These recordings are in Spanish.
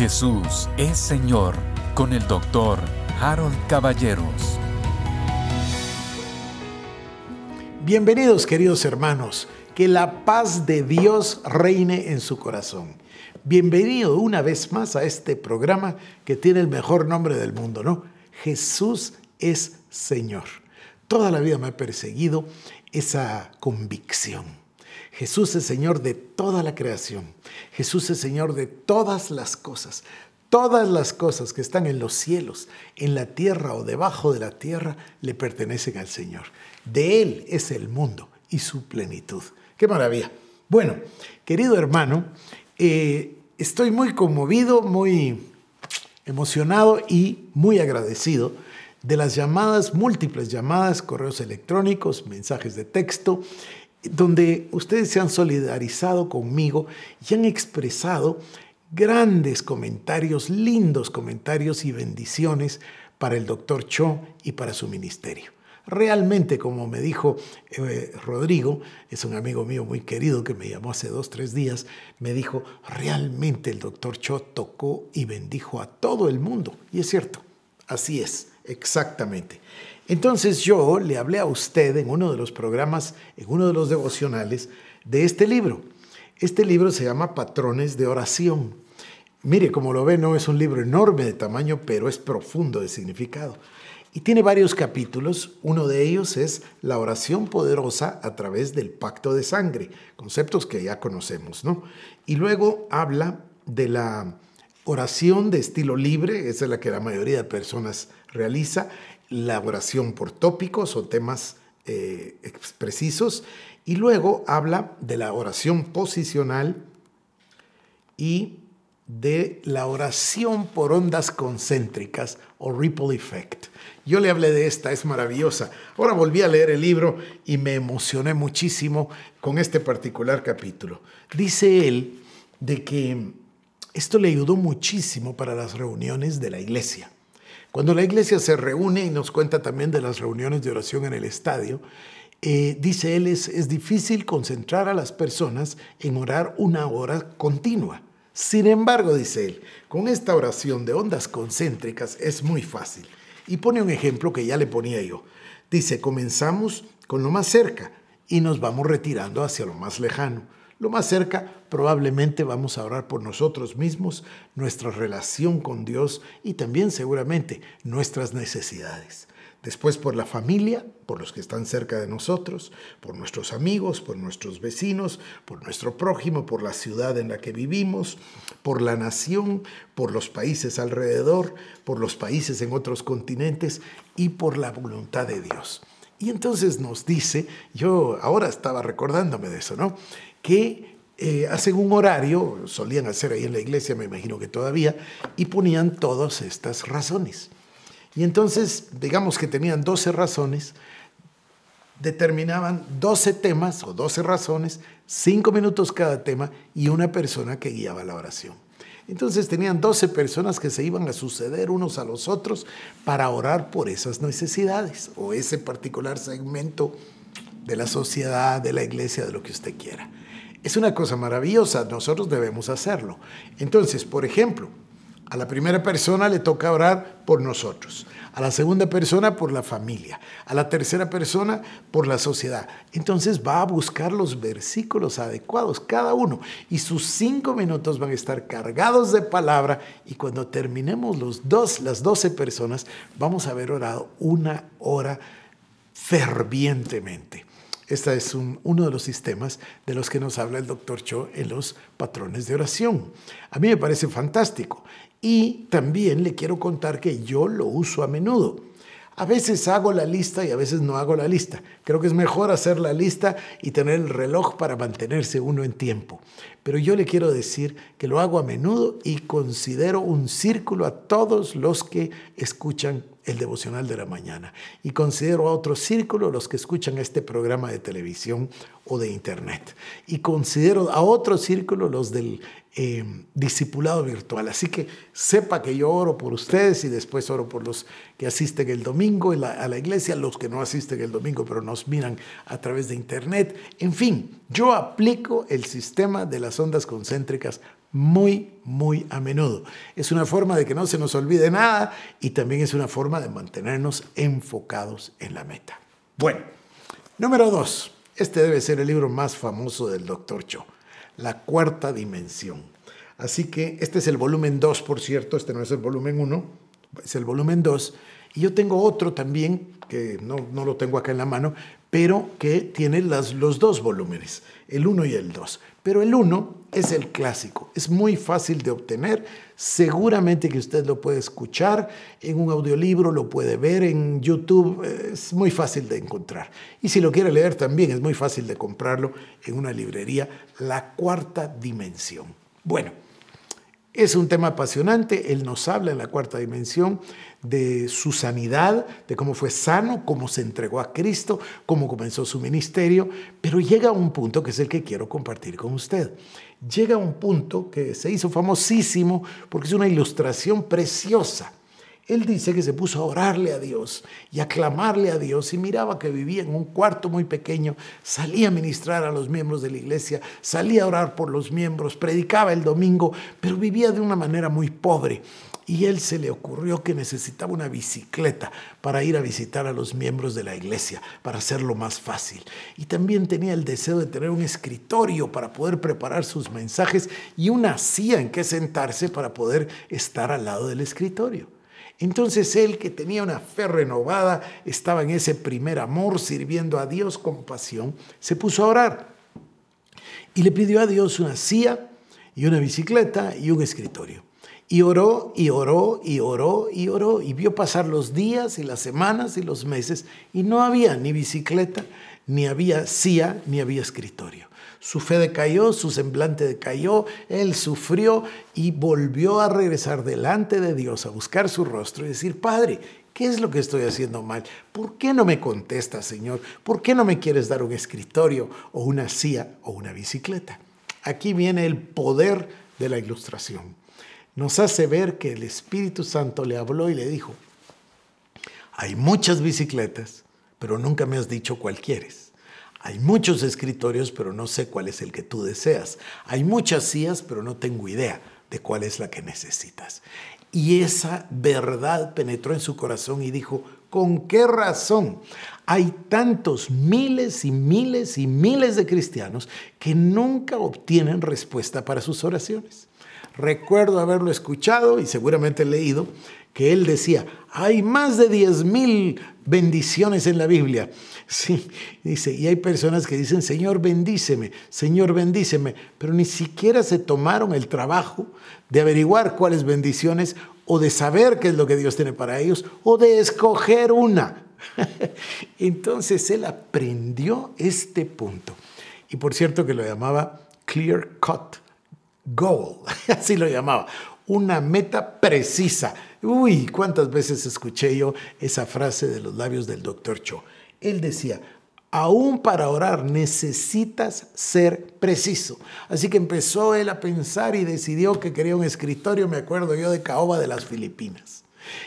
Jesús es Señor con el doctor Harold Caballeros. Bienvenidos queridos hermanos, que la paz de Dios reine en su corazón. Bienvenido una vez más a este programa que tiene el mejor nombre del mundo, ¿no? Jesús es Señor. Toda la vida me ha perseguido esa convicción. Jesús es Señor de toda la creación. Jesús es Señor de todas las cosas. Todas las cosas que están en los cielos, en la tierra o debajo de la tierra, le pertenecen al Señor. De Él es el mundo y su plenitud. ¡Qué maravilla! Bueno, querido hermano, eh, estoy muy conmovido, muy emocionado y muy agradecido de las llamadas, múltiples llamadas, correos electrónicos, mensajes de texto, donde ustedes se han solidarizado conmigo y han expresado grandes comentarios, lindos comentarios y bendiciones para el doctor Cho y para su ministerio. Realmente, como me dijo eh, Rodrigo, es un amigo mío muy querido que me llamó hace dos, tres días, me dijo, realmente el doctor Cho tocó y bendijo a todo el mundo. Y es cierto, así es, exactamente. Entonces yo le hablé a usted en uno de los programas, en uno de los devocionales, de este libro. Este libro se llama Patrones de Oración. Mire, como lo ve, no es un libro enorme de tamaño, pero es profundo de significado. Y tiene varios capítulos. Uno de ellos es la oración poderosa a través del pacto de sangre, conceptos que ya conocemos, ¿no? Y luego habla de la oración de estilo libre, esa es la que la mayoría de personas realiza, la oración por tópicos o temas eh, precisos, y luego habla de la oración posicional y de la oración por ondas concéntricas o ripple effect. Yo le hablé de esta, es maravillosa. Ahora volví a leer el libro y me emocioné muchísimo con este particular capítulo. Dice él de que esto le ayudó muchísimo para las reuniones de la iglesia. Cuando la iglesia se reúne y nos cuenta también de las reuniones de oración en el estadio, eh, dice él, es, es difícil concentrar a las personas en orar una hora continua. Sin embargo, dice él, con esta oración de ondas concéntricas es muy fácil. Y pone un ejemplo que ya le ponía yo. Dice, comenzamos con lo más cerca y nos vamos retirando hacia lo más lejano. Lo más cerca probablemente vamos a orar por nosotros mismos, nuestra relación con Dios y también seguramente nuestras necesidades. Después por la familia, por los que están cerca de nosotros, por nuestros amigos, por nuestros vecinos, por nuestro prójimo, por la ciudad en la que vivimos, por la nación, por los países alrededor, por los países en otros continentes y por la voluntad de Dios. Y entonces nos dice, yo ahora estaba recordándome de eso, ¿no? Que eh, hacen un horario, solían hacer ahí en la iglesia, me imagino que todavía, y ponían todas estas razones. Y entonces, digamos que tenían 12 razones, determinaban 12 temas o 12 razones, 5 minutos cada tema y una persona que guiaba la oración. Entonces tenían 12 personas que se iban a suceder unos a los otros para orar por esas necesidades o ese particular segmento de la sociedad, de la iglesia, de lo que usted quiera. Es una cosa maravillosa, nosotros debemos hacerlo. Entonces, por ejemplo, a la primera persona le toca orar por nosotros, a la segunda persona por la familia, a la tercera persona por la sociedad. Entonces va a buscar los versículos adecuados, cada uno, y sus cinco minutos van a estar cargados de palabra y cuando terminemos los dos, las doce personas, vamos a haber orado una hora fervientemente. Este es uno de los sistemas de los que nos habla el doctor Cho en los patrones de oración. A mí me parece fantástico. Y también le quiero contar que yo lo uso a menudo. A veces hago la lista y a veces no hago la lista. Creo que es mejor hacer la lista y tener el reloj para mantenerse uno en tiempo. Pero yo le quiero decir que lo hago a menudo y considero un círculo a todos los que escuchan el devocional de la mañana. Y considero a otro círculo los que escuchan este programa de televisión o de internet. Y considero a otro círculo los del eh, discipulado virtual. Así que sepa que yo oro por ustedes y después oro por los que asisten el domingo a la iglesia, los que no asisten el domingo pero nos miran a través de internet. En fin, yo aplico el sistema de las ondas concéntricas muy, muy a menudo. Es una forma de que no se nos olvide nada y también es una forma de mantenernos enfocados en la meta. Bueno, número dos. Este debe ser el libro más famoso del Dr. Cho, La Cuarta Dimensión. Así que este es el volumen 2, por cierto, este no es el volumen 1, es el volumen 2. Y yo tengo otro también, que no, no lo tengo acá en la mano, pero que tiene las, los dos volúmenes, el 1 y el 2. Pero el 1 es el clásico, es muy fácil de obtener, seguramente que usted lo puede escuchar en un audiolibro, lo puede ver en YouTube, es muy fácil de encontrar. Y si lo quiere leer también es muy fácil de comprarlo en una librería, La Cuarta Dimensión. Bueno, es un tema apasionante, él nos habla en la cuarta dimensión de su sanidad, de cómo fue sano, cómo se entregó a Cristo, cómo comenzó su ministerio, pero llega a un punto que es el que quiero compartir con usted. Llega a un punto que se hizo famosísimo porque es una ilustración preciosa él dice que se puso a orarle a Dios y a clamarle a Dios y miraba que vivía en un cuarto muy pequeño, salía a ministrar a los miembros de la iglesia, salía a orar por los miembros, predicaba el domingo, pero vivía de una manera muy pobre. Y él se le ocurrió que necesitaba una bicicleta para ir a visitar a los miembros de la iglesia, para hacerlo más fácil. Y también tenía el deseo de tener un escritorio para poder preparar sus mensajes y una silla en que sentarse para poder estar al lado del escritorio. Entonces él, que tenía una fe renovada, estaba en ese primer amor, sirviendo a Dios con pasión, se puso a orar y le pidió a Dios una silla y una bicicleta y un escritorio. Y oró y oró y oró y oró y vio pasar los días y las semanas y los meses y no había ni bicicleta, ni había silla, ni había escritorio. Su fe decayó, su semblante decayó, él sufrió y volvió a regresar delante de Dios a buscar su rostro y decir, Padre, ¿qué es lo que estoy haciendo mal? ¿Por qué no me contestas, Señor? ¿Por qué no me quieres dar un escritorio o una silla o una bicicleta? Aquí viene el poder de la ilustración. Nos hace ver que el Espíritu Santo le habló y le dijo, hay muchas bicicletas, pero nunca me has dicho cuál quieres. Hay muchos escritorios, pero no sé cuál es el que tú deseas. Hay muchas sillas, pero no tengo idea de cuál es la que necesitas. Y esa verdad penetró en su corazón y dijo, ¿con qué razón hay tantos miles y miles y miles de cristianos que nunca obtienen respuesta para sus oraciones? Recuerdo haberlo escuchado y seguramente leído que él decía, hay más de 10 mil bendiciones en la Biblia. Sí, dice, y hay personas que dicen, Señor, bendíceme, Señor, bendíceme, pero ni siquiera se tomaron el trabajo de averiguar cuáles bendiciones o de saber qué es lo que Dios tiene para ellos o de escoger una. Entonces él aprendió este punto. Y por cierto que lo llamaba clear cut goal, así lo llamaba, una meta precisa. Uy, cuántas veces escuché yo esa frase de los labios del doctor Cho él decía, aún para orar necesitas ser preciso. Así que empezó él a pensar y decidió que quería un escritorio, me acuerdo yo, de caoba de las Filipinas.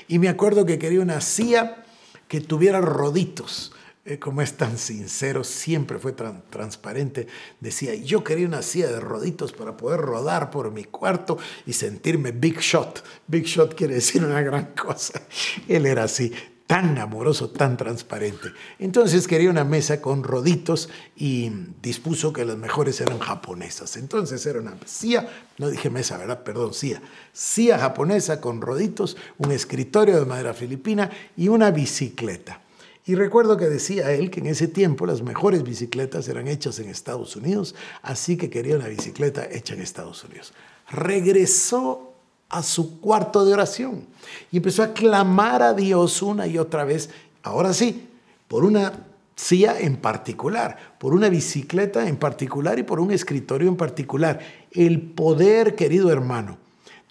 Y me acuerdo que quería una silla que tuviera roditos. Eh, como es tan sincero, siempre fue tan transparente. Decía, yo quería una silla de roditos para poder rodar por mi cuarto y sentirme big shot. Big shot quiere decir una gran cosa. Él era así tan amoroso, tan transparente. Entonces quería una mesa con roditos y dispuso que las mejores eran japonesas. Entonces era una silla, no dije mesa, ¿verdad? Perdón, silla. Silla japonesa con roditos, un escritorio de madera filipina y una bicicleta. Y recuerdo que decía él que en ese tiempo las mejores bicicletas eran hechas en Estados Unidos, así que quería una bicicleta hecha en Estados Unidos. Regresó a su cuarto de oración y empezó a clamar a Dios una y otra vez, ahora sí, por una silla en particular, por una bicicleta en particular y por un escritorio en particular. El poder, querido hermano,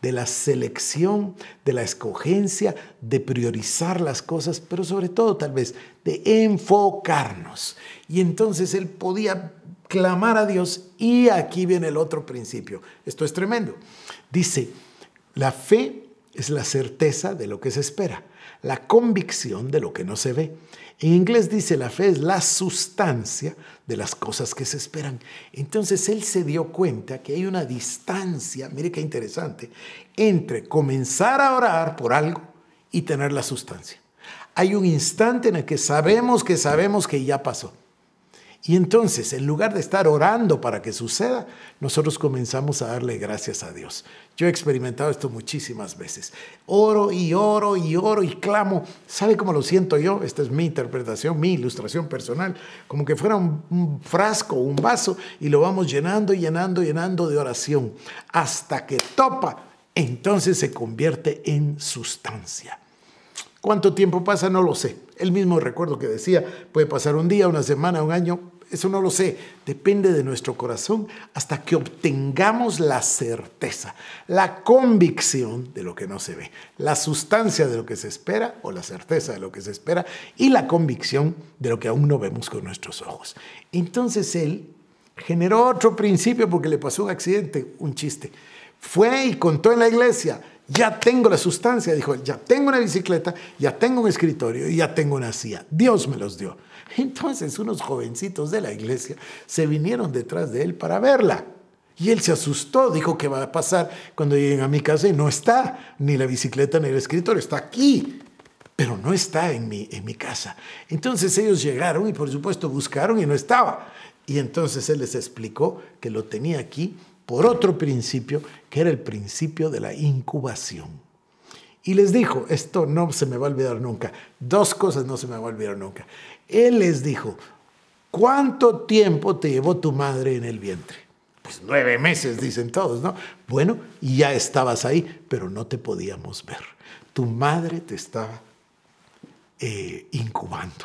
de la selección, de la escogencia, de priorizar las cosas, pero sobre todo tal vez de enfocarnos. Y entonces él podía clamar a Dios y aquí viene el otro principio. Esto es tremendo. Dice, la fe es la certeza de lo que se espera, la convicción de lo que no se ve. En inglés dice la fe es la sustancia de las cosas que se esperan. Entonces él se dio cuenta que hay una distancia, mire qué interesante, entre comenzar a orar por algo y tener la sustancia. Hay un instante en el que sabemos que sabemos que ya pasó. Y entonces, en lugar de estar orando para que suceda, nosotros comenzamos a darle gracias a Dios. Yo he experimentado esto muchísimas veces. Oro y oro y oro y clamo. ¿Sabe cómo lo siento yo? Esta es mi interpretación, mi ilustración personal. Como que fuera un, frasco, un vaso, y lo vamos llenando, llenando, llenando de oración. Hasta que topa, entonces se convierte en sustancia. ¿Cuánto tiempo pasa? No lo sé. El mismo recuerdo que decía, puede pasar un día, una semana, un año, eso no lo sé. Depende de nuestro corazón hasta que obtengamos la certeza, la convicción de lo que no se ve, la sustancia de lo que se espera o la certeza de lo que se espera y la convicción de lo que aún no vemos con nuestros ojos. Entonces él generó otro principio porque le pasó un accidente, un chiste. Fue y contó en la iglesia, ya tengo la sustancia, dijo, ya tengo una bicicleta, ya tengo un escritorio y ya tengo una silla. Dios me los dio. Entonces unos jovencitos de la iglesia se vinieron detrás de él para verla. Y él se asustó, dijo, ¿qué va a pasar cuando lleguen a mi casa? Y no está ni la bicicleta ni el escritorio, está aquí, pero no está en mi, en mi casa. Entonces ellos llegaron y por supuesto buscaron y no estaba. Y entonces él les explicó que lo tenía aquí por otro principio, que era el principio de la incubación. Y les dijo, esto no se me va a olvidar nunca, dos cosas no se me va a olvidar nunca. Él les dijo, ¿cuánto tiempo te llevó tu madre en el vientre? Pues nueve meses, dicen todos, ¿no? Bueno, ya estabas ahí, pero no te podíamos ver. Tu madre te estaba eh, incubando,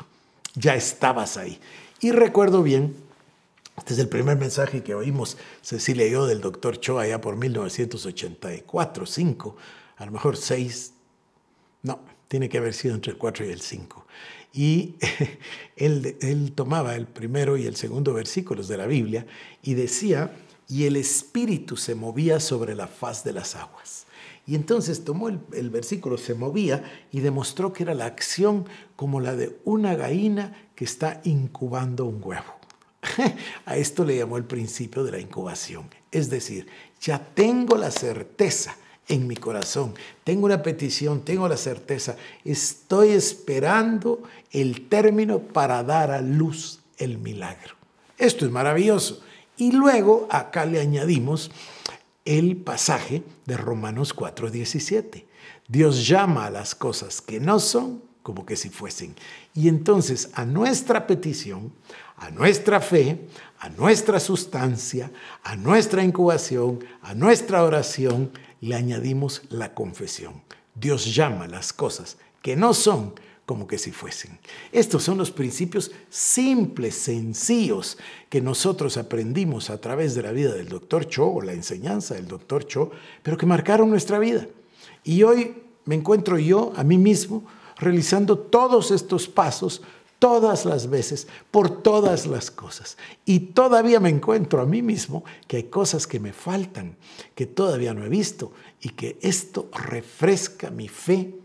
ya estabas ahí. Y recuerdo bien, este es el primer mensaje que oímos Cecilia y yo del doctor Cho allá por 1984, 5, a lo mejor 6, no, tiene que haber sido entre el 4 y el 5. Y él, tomaba el primero y el segundo versículos de la Biblia y decía, y el Espíritu se movía sobre la faz de las aguas. Y entonces tomó el, el, versículo, se movía y demostró que era la acción como la de una gallina que está incubando un huevo. A esto le llamó el principio de la incubación. Es decir, ya tengo la certeza en mi corazón. Tengo una petición, tengo la certeza. Estoy esperando el término para dar a luz el milagro. Esto es maravilloso. Y luego acá le añadimos el pasaje de Romanos 4:17. Dios llama a las cosas que no son como que si fuesen. Y entonces a nuestra petición, a nuestra fe, a nuestra sustancia, a nuestra incubación, a nuestra oración, le añadimos la confesión. Dios llama las cosas que no son como que si fuesen. Estos son los principios simples, sencillos, que nosotros aprendimos a través de la vida del doctor Cho o la enseñanza del doctor Cho, pero que marcaron nuestra vida. Y hoy me encuentro yo a mí mismo realizando todos estos pasos todas las veces, por todas las cosas. Y todavía me encuentro a mí mismo que hay cosas que me faltan, que todavía no he visto, y que esto refresca mi fe,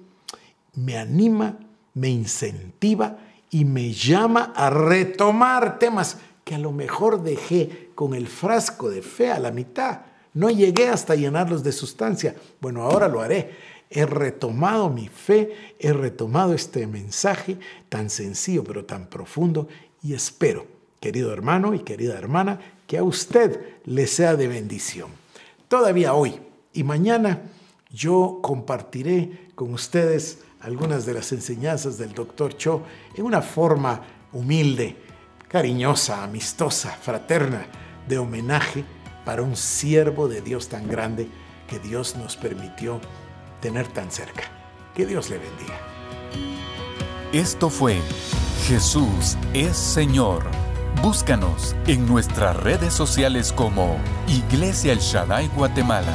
me anima, me incentiva y me llama a retomar temas que a lo mejor dejé con el frasco de fe a la mitad. No llegué hasta llenarlos de sustancia. Bueno, ahora lo haré he retomado mi fe, he retomado este mensaje tan sencillo pero tan profundo y espero, querido hermano y querida hermana, que a usted le sea de bendición. Todavía hoy y mañana yo compartiré con ustedes algunas de las enseñanzas del doctor Cho en una forma humilde, cariñosa, amistosa, fraterna, de homenaje para un siervo de Dios tan grande que Dios nos permitió tener tan cerca. Que Dios le bendiga. Esto fue Jesús es Señor. Búscanos en nuestras redes sociales como Iglesia El Shaddai Guatemala.